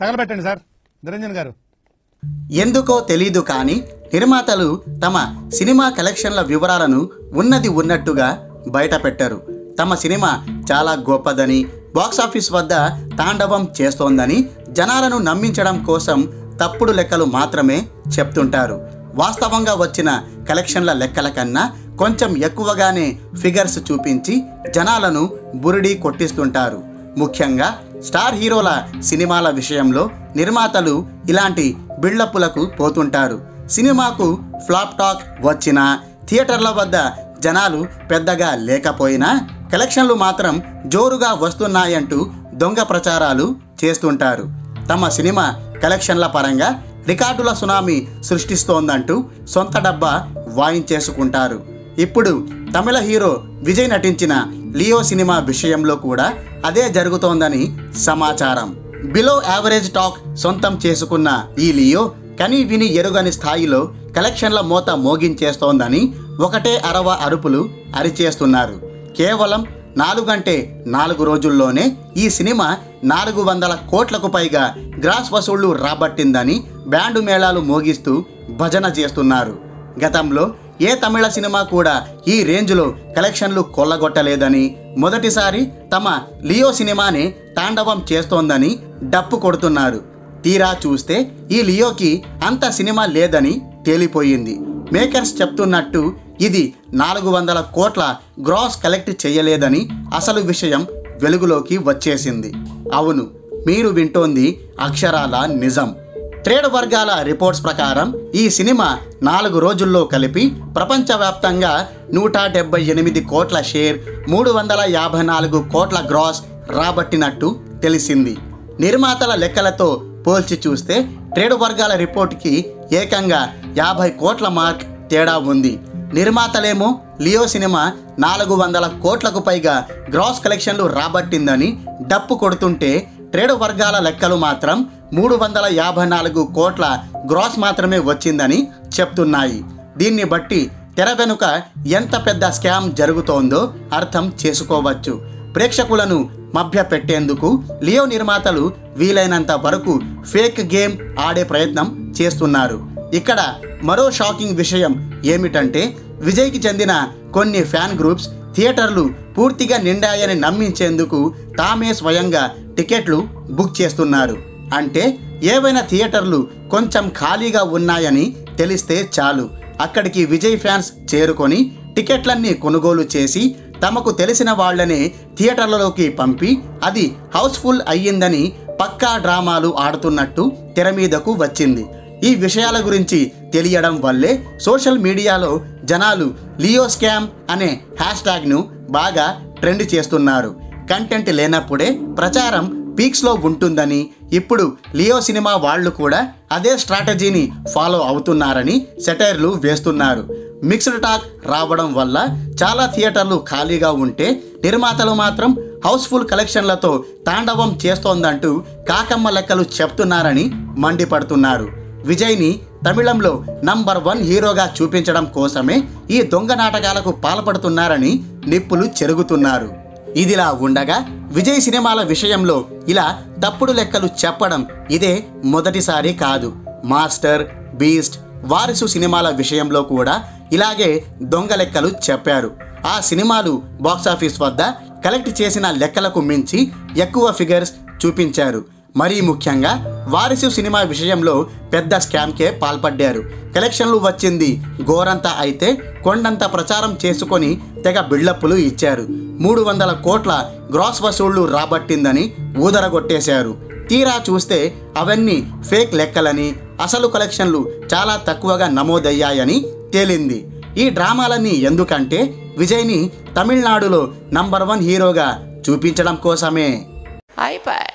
తగలబెట్టండి sir. Niranjan గారు. ఎందుకో తెలీదు కానీ నిర్మాతలు తమ సినిమా కలెక్షన్ల వివరాలను ఉన్నది ఉన్నట్టుగా బయటపెట్టారు. తమ సినిమా చాలా గొప్పదని బాక్సాఫీస్ వద్ద తాండవం చేస్తోందని జనాలను నమ్మించడం కోసం తప్పుడు లెక్కలు మాత్రమే చెప్తుంటారు. వాస్తవంగా వచ్చిన కలెక్షన్ల లెక్కల కన్నా కొంచెం ఎక్కువగానే ఫిగర్స్ చూపించి జనాలను బురిడి కొట్టిస్తుంటారు. ముఖ్యంగా స్టార్ హీరోల సినిమాల విషయంలో నిర్మాతలు ఇలాంటి బిల్డప్పులకు పోతుంటారు. సినిమాకు ఫ్లాప్ టాక్ వచ్చినా థియేటర్ల వద్ద జనాలు పెద్దగా లేకపోయినా కలెక్షన్లు మాత్రం జోరుగా వస్తున్నాయంటూ దొంగ ప్రచారాలు చేస్తుంటారు. తమ సినిమా కలెక్షన్ల పరంగా రికార్డుల సునామీ సృష్టిస్తోందంటూ సొంత డబ్బా వాయించేసుకుంటారు. ఇప్పుడు తమిళ హీరో విజయ్ నటించిన లియో సినిమా విషయంలో కూడా అదే జరుగుతోందని సమాచారం. బిలో యావరేజ్ టాక్ సొంతం చేసుకున్న ఈ లియో కని విని ఎరుగని స్థాయిలో కలెక్షన్ల మోత మోగించేస్తోందని ఒకటే అరవ అరుపులు అరిచేస్తున్నారు. కేవలం నాలుగంటే నాలుగు రోజుల్లోనే ఈ సినిమా నాలుగు వందల కోట్లకు పైగా గ్రాస్ వసూళ్ళు రాబట్టిందని బ్యాండు మేళాలు మోగిస్తూ భజన చేస్తున్నారు. గతంలో ఏ తమిళ సినిమా కూడా ఈ రేంజ్లో కలెక్షన్లు కొల్లగొట్టలేదని మొదటిసారి తమ లియో సినిమానే తాండవం చేస్తోందని డప్పు కొడుతున్నారు. తీరా చూస్తే ఈ లియోకి అంత సినిమా లేదని తేలిపోయింది. మేకర్స్ చెప్తున్నట్టు ఇది నాలుగు వందల కోట్ల గ్రాస్ కలెక్ట్ చేయలేదని అసలు విషయం వెలుగులోకి వచ్చేసింది. అవును మీరు వింటోంది అక్షరాల నిజం. ట్రేడ్ వర్గాల రిపోర్ట్స్ ప్రకారం ఈ సినిమా నాలుగు రోజుల్లో కలిపి ప్రపంచవ్యాప్తంగా నూట డెబ్బై ఎనిమిది కోట్ల షేర్ మూడు వందల యాభై నాలుగు కోట్ల గ్రాస్ రాబట్టినట్టు తెలిసింది. నిర్మాతల లెక్కలతో పోల్చి చూస్తే ట్రేడ్ వర్గాల రిపోర్ట్కి ఏకంగా యాభై కోట్ల మార్క్ తేడా ఉంది. నిర్మాతలేమో లియో సినిమా నాలుగు వందల కోట్లకు పైగా గ్రాస్ కలెక్షన్లు రాబట్టిందని డప్పు కొడుతుంటే ట్రేడ్ వర్గాల లెక్కలు మాత్రం మూడు వందల యాభై నాలుగు కోట్ల గ్రాస్ మాత్రమే వచ్చిందని చెప్తున్నాయి. దీన్ని బట్టి తెర వెనుక ఎంత పెద్ద స్కామ్ జరుగుతోందో అర్థం చేసుకోవచ్చు. ప్రేక్షకులను మభ్య పెట్టేందుకు లియో నిర్మాతలు వీలైనంత వరకు ఫేక్ గేమ్ ఆడే ప్రయత్నం చేస్తున్నారు. ఇక్కడ మరో షాకింగ్ విషయం ఏమిటంటే విజయ్కి చెందిన కొన్ని ఫ్యాన్ గ్రూప్స్ థియేటర్లు పూర్తిగా నిండాయని నమ్మించేందుకు తామే స్వయంగా టికెట్లు బుక్ చేస్తున్నారు. అంటే ఏవైనా థియేటర్లు కొంచెం ఖాళీగా ఉన్నాయని తెలిస్తే చాలు. అక్కడికి విజయ్ ఫ్యాన్స్ చేరుకొని టికెట్లన్నీ కొనుగోలు చేసి తమకు తెలిసిన వాళ్ళనే థియేటర్లలోకి పంపి అది హౌస్ఫుల్ అయ్యిందని పక్కా డ్రామాలు ఆడుతున్నట్టు తెర మీదకు వచ్చింది. ఈ విషయాల గురించి తెలియడం వల్లే సోషల్ మీడియాలో జనాలు లియో స్కామ్ అనే హ్యాష్ ట్యాగ్ను బాగా ట్రెండ్ చేస్తున్నారు. కంటెంట్ లేనప్పుడే ప్రచారం పీక్స్లో ఉంటుందని ఇప్పుడు లియో సినిమా వాళ్ళు కూడా అదే స్ట్రాటజీని ఫాలో అవుతున్నారని సెటైర్లు వేస్తున్నారు. మిక్స్డ్ టాక్ రావడం వల్ల చాలా థియేటర్లు ఖాళీగా ఉంటే నిర్మాతలు మాత్రం హౌస్ఫుల్ కలెక్షన్లతో తాండవం చేస్తోందంటూ కాకమ్మ లెక్కలు చెప్తున్నారని మండిపడుతున్నారు. విజయ్ని తమిళంలో నంబర్ వన్ హీరోగా చూపించడం కోసమే ఈ దొంగ నాటకాలకు పాల్పడుతున్నారని నిప్పులు చెరుగుతున్నారు. ఇదిలా ఉండగా విజయ్ సినిమాల విషయంలో ఇలా తప్పుడు లెక్కలు చెప్పడం ఇదే మొదటిసారి కాదు. మాస్టర్ బీస్ట్ వారిసు సినిమాల విషయంలో కూడా ఇలాగే దొంగ లెక్కలు చెప్పారు. ఆ సినిమాలు బాక్సాఫీస్ వద్ద కలెక్ట్ చేసిన లెక్కలకు మించి ఎక్కువ ఫిగర్స్ చూపించారు. మరీ ముఖ్యంగా వారసు సినిమా విషయంలో పెద్ద స్కామ్కే పాల్పడ్డారు. కలెక్షన్లు వచ్చింది. గోరంత అయితే కొండంత ప్రచారం చేసుకొని తెగ బిళ్ళప్పులు ఇచ్చారు. మూడు వందల కోట్ల గ్రాస్ వసూళ్ళు రాబట్టిందని ఊదరగొట్టేశారు. తీరా చూస్తే అవన్నీ ఫేక్ లెక్కలని అసలు కలెక్షన్లు చాలా తక్కువగా నమోదయ్యాయని తేలింది. ఈ డ్రామాలన్నీ ఎందుకంటే విజయ్ని తమిళనాడులో నంబర్ వన్ హీరోగా చూపించడం కోసమే. అయిపోయి